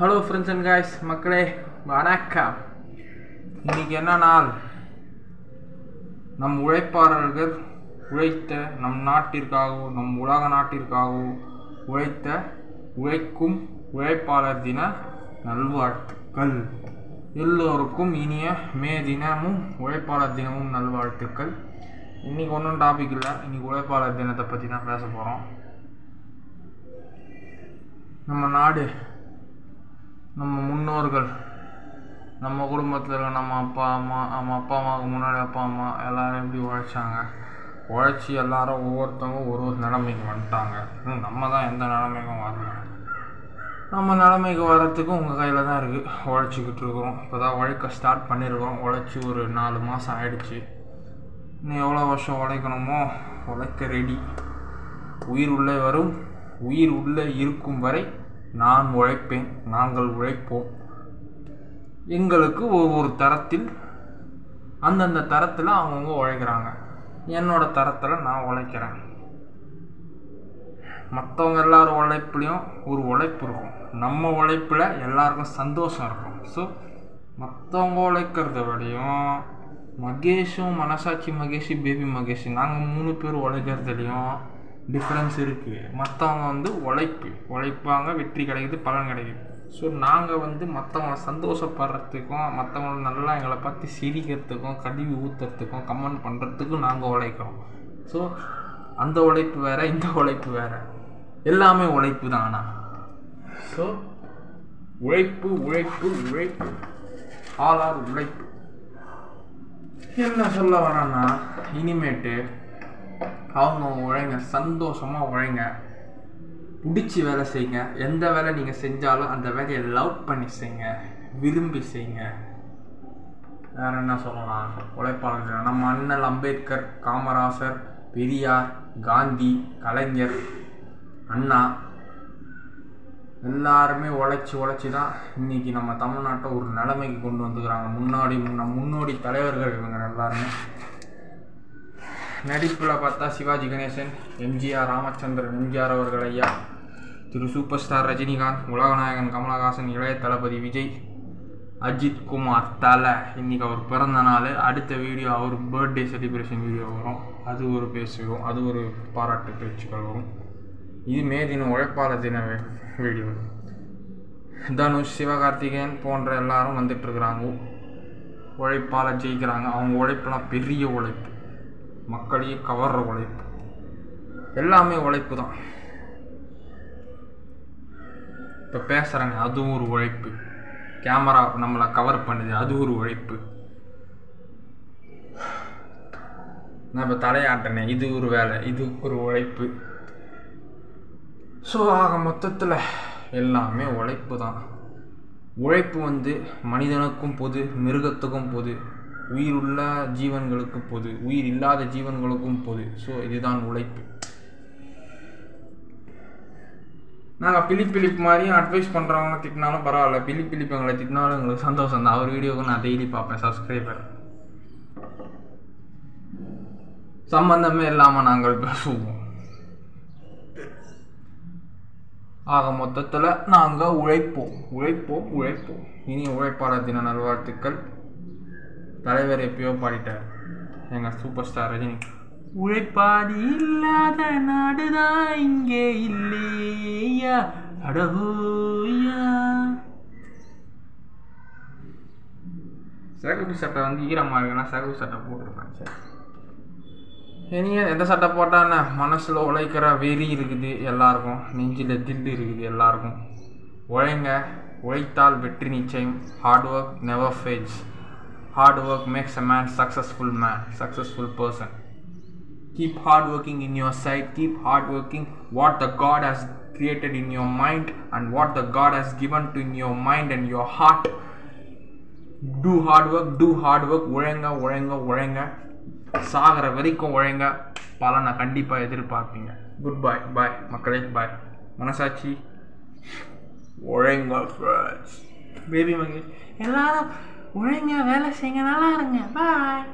Hello friends and guys மக்களே வணக்கம். இன்னைக்கு என்ன நாள்? நம் உழைப்பாளர்கள் உழைத்த நம் நாட்டிற்காகவும் நம் உலக நாட்டிற்காகவும் உழைத்த உழைக்கும் உழைப்பாளர் தின நல்வாழ்த்துக்கள். எல்லோருக்கும் இனிய மே தினமும் உழைப்பாளர் தினமும் நல்வாழ்த்துக்கள். இன்றைக்கி ஒன்றும் டாபிக் இல்லை. இன்றைக்கி உழைப்பாளர் தினத்தை பற்றி தான் பேச போகிறோம் நம்ம நாடு நம்ம முன்னோர்கள் நம்ம குடும்பத்தில் இருக்க நம்ம அப்பா அம்மா நம்ம அப்பா அம்மாவுக்கு முன்னாடி அப்பா அம்மா எல்லோரும் எப்படி உழைச்சாங்க? உழைச்சி எல்லாரும் ஒவ்வொருத்தவங்க ஒரு ஒரு நிலைமைக்கு வந்துட்டாங்க. இன்னும் நம்ம தான் எந்த நிலைமைக்கும் வரல. நம்ம நிலைமைக்கு வர்றதுக்கும் உங்கள் கையில் தான் இருக்குது உழைச்சிக்கிட்டு இருக்கிறோம். இப்போ தான் உழைக்க ஸ்டார்ட் பண்ணியிருக்கோம் உழைச்சி ஒரு நாலு மாதம் ஆயிடுச்சு. இன்னும் எவ்வளோ வருஷம் உழைக்கணுமோ? உழைக்க ரெடி உயிர் உள்ளே வரும். உயிர் உள்ளே இருக்கும் வரை நான் உழைப்பேன் நாங்கள் உழைப்போம். எங்களுக்கு ஒவ்வொரு தரத்தில் அந்தந்த தரத்தில் அவங்கவுங்க உழைக்கிறாங்க. என்னோட தரத்தில் நான் உழைக்கிறேன். மற்றவங்க எல்லாரும் உழைப்புலையும் ஒரு உழைப்பு இருக்கும். நம்ம உழைப்பில் எல்லாருக்கும் சந்தோஷம் இருக்கும். ஸோ மற்றவங்க உழைக்கிறத விடையும் மகேஷும் மனசாட்சி மகேஷி பேபி மகேஷி நாங்கள் மூணு பேர் உழைக்கிறதுலையும் டிஃப்ரென்ஸ் இருக்குது மற்றவங்க வந்து உழைப்பு. உழைப்பாங்க வெற்றி கிடைக்குது பலன் கிடைக்குது. ஸோ நாங்கள் வந்து மற்றவங்கள சந்தோஷப்படுறதுக்கும் மற்றவங்கள நல்லா எங்களை பார்த்து சிரிக்கிறதுக்கும் கழுவி ஊற்றுறதுக்கும் கமெண்ட் பண்ணுறதுக்கும் நாங்கள் உழைக்கிறோம். ஸோ அந்த உழைப்பு வேறு இந்த உழைப்பு வேறு. எல்லாமே உழைப்பு தான் ஆனால் ஸோ உழைப்பு உழைப்பு உழைப்பு. ஆளார் உழைப்பு. என்ன சொல்ல வரேன்னா இனிமேட்டு அவங்க உழைங்க சந்தோஷமாக உழைங்க. பிடிச்சி வேலை செய்யுங்க எந்த வேலை நீங்கள் செஞ்சாலும் அந்த வேலையை லவ் பண்ணி செய்யுங்க விரும்பி செய்யுங்க வேற என்ன சொல்லலாம்? உழைப்பாளர்கள் நம்ம அண்ணல் அம்பேத்கர் காமராசர் பெரியார் காந்தி கலைஞர் அண்ணா. எல்லாருமே உழைச்சி உழைச்சி தான் இன்னைக்கு நம்ம தமிழ்நாட்டை ஒரு நிலைமைக்கு கொண்டு வந்துக்கிறாங்க. முன்னாடி முன்ன முன்னோடி தலைவர்கள் இவங்க எல்லாருமே. நடிப்பில் பார்த்தா சிவாஜி கணேசன் எம்ஜிஆர் ராமச்சந்திரன் எம்ஜிஆர் அவர்கள் ஐயா திரு சூப்பர் ஸ்டார் ரஜினிகாந்த் உலகநாயகன் கமலஹாசன் இளைய தளபதி விஜய் அஜித் குமார் தலை. இன்னைக்கு அவர் பிறந்த நாள். அடுத்த வீடியோ அவர் பர்த்டே செலிப்ரேஷன் வீடியோ வரும். அது ஒரு பேசுவோம். அது ஒரு பாராட்டு பேச்சுக்கள் வரும். இது மே தின உழைப்பாளர் தின வீடியோ. தனுஷ் சிவகார்த்திகேயன் போன்ற எல்லாரும் வந்துட்டுருக்குறாங்க உழைப்பால் ஜெயிக்கிறாங்க. அவங்க உழைப்புலாம் பெரிய உழைப்பு. மக்களையே கவர்ற உழைப்பு. எல்லாமே உழைப்பு தான் இப்போ பேசுகிறாங்க அதுவும் ஒரு உழைப்பு. கேமரா நம்மளை கவர் பண்ணுது அது ஒரு உழைப்பு. நான் இப்போ தலையாட்டினேன் இது ஒரு வேலை இது ஒரு உழைப்பு. ஸோ ஆக மொத்தத்தில் எல்லாமே உழைப்பு தான் உழைப்பு வந்து மனிதனுக்கும் பொது மிருகத்துக்கும் பொது உயிர் உள்ள ஜீவன்களுக்கு பொது உயிர் இல்லாத ஜீவன்களுக்கும் பொது. ஸோ இதுதான் உழைப்பு. நாங்கள் பிலிப் பிலிப் மாதிரியும் அட்வைஸ் பண்ணுறவங்க திட்டினாலும் பரவாயில்ல. பிலிப் பிலிப் எங்களை திட்டினாலும் எங்களுக்கு சந்தோஷம் தான். அவர் வீடியோவுக்கு நான் டெய்லி பார்ப்பேன் சப்ஸ்கிரைபர் சம்பந்தமே இல்லாமல் நாங்கள் பேசுவோம். ஆக மொத்தத்தில் நாங்கள் உழைப்போம். உழைப்போம் உழைப்போம். இனி உழைப்பாளர் தின நல்வாழ்த்துக்கள். தலைவர் எப்பயோ பாடிட்டார். எங்கள் சூப்பர் ஸ்டார் ரஜினி உழைப்பாதி இல்லாத நாடுதான் இங்கே இல்லையா அடகோயா. சிகப்பு சட்டை வந்து ஈரமாக இருக்குன்னா சிகப்பு சட்டை போட்டிருப்பேன் சார். இனிய எந்த சட்டை போட்டால் மனசில் உழைக்கிற வெறி இருக்குது எல்லாருக்கும். நெஞ்சில் தில்லு இருக்குது எல்லாருக்கும். உழைங்க. உழைத்தால் வெற்றி நிச்சயம். Hard work never fails hard work makes a man successful man successful person keep hard working in your side keep hard working what the god has created in your mind and what the god has given to in your mind and your heart do hard work do hard work உழைங்க உழைங்க உழைங்க சாகிற வரைக்கும் உழைங்க பலனை கண்டிப்பாக எதிர்பார்ப்பீங்க good பாய் பாய் மக்களே பாய் மனசாட்சி உழைங்க friends baby Mahesh எல்லாரும் ஒழுங்க வேலை செய்யுங்க நல்லா இருங்க. பாய்